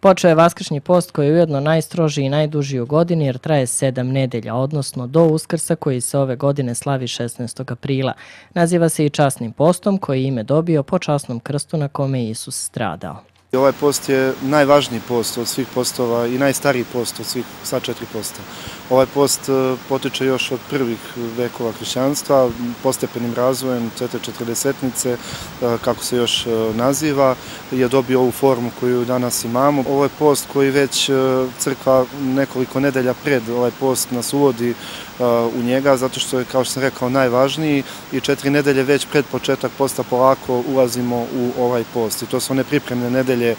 Počeo je Vaskršnji post koji je ujedno najstrožiji i najduži u godini jer traje sedam nedelja, odnosno do Uskrsa koji se ove godine slavi 16. aprila. Naziva se i časnim postom koji ime dobio po časnom krstu na kome je Isus stradao. Ovaj post je najvažniji post od svih postova i najstariji post od svih sva četiri posta. Ovaj post e, potiče još od prvih vekova hrišćanstva, postepenim razvojem Svete četrdesetnice, e, kako se još e, naziva, je dobio ovu formu koju danas imamo. Ovo je post koji već crkva nekoliko nedelja pred ovaj post nas uvodi u njega, zato što je, kao što sam rekao, najvažniji i četiri nedelje već pred početak posta polako ulazimo u ovaj post. I to su one pripremne nedelje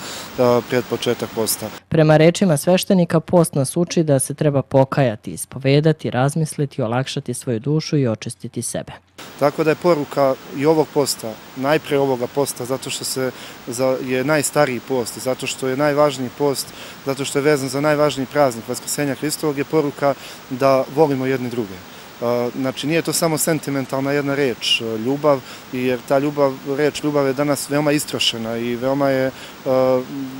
pred početak posta. Prema rečima sveštenika, post nas uči da se treba pokajati, ispovedati, razmisliti, olakšati svoju dušu i očistiti sebe. Tako da je poruka i ovog posta, najpre ovoga posta, zato što se za, je najstariji post, zato što je najvažniji post, zato što je vezan za najvažniji praznik Vaskrsenja Hristovog, je poruka da volimo jedni druge. Znači, nije to samo sentimentalna jedna reč, ljubav, jer ta ljubav, reč ljubav je danas veoma istrošena i veoma je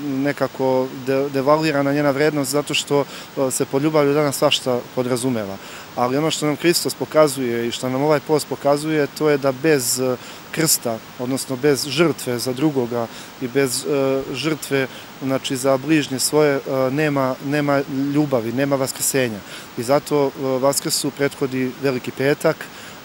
nekako devalirana njena vrednost zato što se pod ljubavlju danas svašta podrazumeva. Ali ono što nam Hristos pokazuje i što nam ovaj post pokazuje, to je da bez krsta, odnosno bez žrtve za drugoga i bez žrtve znači, za bližnje svoje nema, nema ljubavi, nema vaskrsenja. I zato Vaskrsu prethodi veliki petak,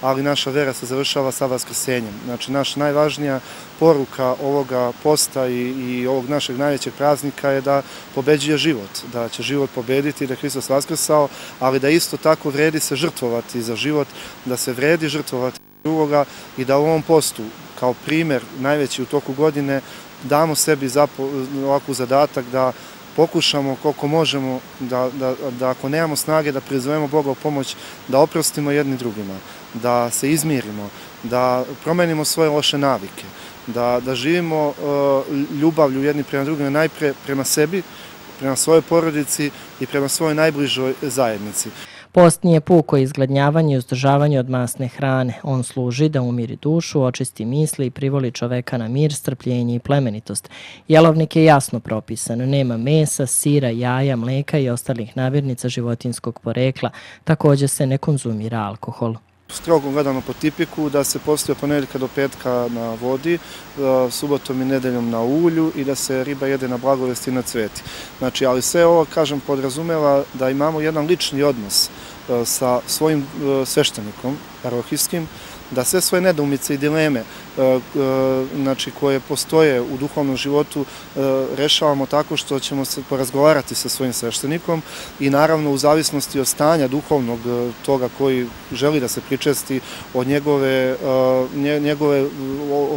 ali naša vera se završava sa vaskrsenjem. Znači, naša najvažnija poruka ovoga posta i, i ovog našeg najvećeg praznika je da pobeđuje život, da će život pobediti, da je Hristos vaskrsao, ali da isto tako vredi se žrtvovati za život, da se vredi žrtvovati drugoga i da u ovom postu, kao primer najveći u toku godine, damo sebi zapo, ovakvu zadatak da pokušamo koliko možemo da, da, da ako nemamo snage da prizovemo Boga u pomoć, da oprostimo jedni drugima, da se izmirimo, da promenimo svoje loše navike, da, da živimo uh, ljubavlju jedni prema drugima, najpre prema sebi, prema svojoj porodici i prema svojoj najbližoj zajednici. Post nije puko izgladnjavanje i uzdržavanje od masne hrane. On služi da umiri dušu, očisti misli i privoli čoveka na mir, strpljenje i plemenitost. Jelovnik je jasno propisan. Nema mesa, sira, jaja, mleka i ostalih namirnica životinskog porekla. Takođe se ne konzumira alkohol strogo gledano po tipiku, da se postoje ponedeljka do petka na vodi, e, subotom i nedeljom na ulju i da se riba jede na blagovesti i na cveti. Znači, ali sve ovo, kažem, podrazumeva da imamo jedan lični odnos sa svojim e, sveštenikom, parohijskim, da sve svoje nedoumice i dileme e, e, znači, koje postoje u duhovnom životu e, rešavamo tako što ćemo se porazgovarati sa svojim sveštenikom i naravno u zavisnosti od stanja duhovnog toga koji želi da se pričesti od njegove, njegove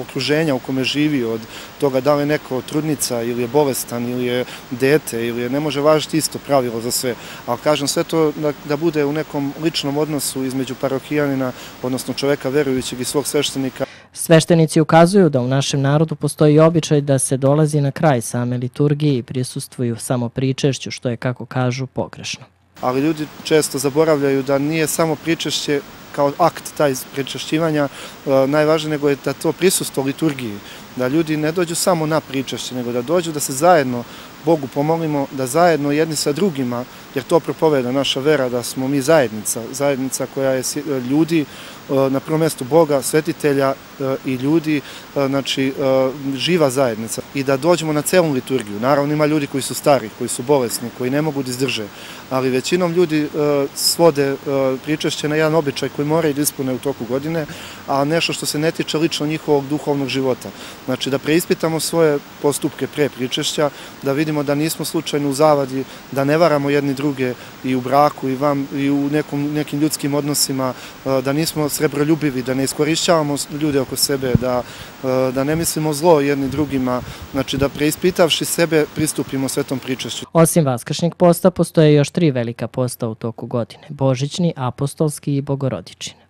okruženja u kome živi, od toga da li je neko trudnica ili je bolestan ili je dete ili je, ne može važiti isto pravilo za sve. Ali kažem sve to da, da bude u nekom ličnom odnosu između parohijanina, odnosno čoveka verujućeg i svog sveštenika. Sveštenici ukazuju da u našem narodu postoji običaj da se dolazi na kraj same liturgije i prisustvuju samo pričešću, što je, kako kažu, pogrešno. Ali ljudi često zaboravljaju da nije samo pričešće kao akt taj pričešćivanja e, najvažnije, nego je da to prisustvo liturgiji, da ljudi ne dođu samo na pričešće, nego da dođu da se zajedno Bogu pomolimo, da zajedno jedni sa drugima, jer to propoveda naša vera, da smo mi zajednica, zajednica koja je ljudi, e, na prvom mjestu Boga, svetitelja e, i ljudi, znači živa zajednica i da dođemo na celu liturgiju. Naravno ima ljudi koji su stari, koji su bolesni, koji ne mogu da izdrže, ali većinom ljudi svode pričešće na jedan običaj koji moraju da ispune u toku godine, a nešto što se ne tiče lično njihovog duhovnog života. Znači da preispitamo svoje postupke pre pričešća, da vidimo da nismo slučajno u zavadi, da ne varamo jedni druge i u braku i, vam, i u nekom, nekim ljudskim odnosima, da nismo srebroljubivi, da ne iskorišćavamo ljude oko sebe, da, da ne mislimo zlo jedni drugima, znači da preispitavši sebe pristupimo svetom pričešću. Osim Vaskršnjeg posta, postoje još tri velika posta u toku godine. Božićni, apostolski i bogorodični. Medicina.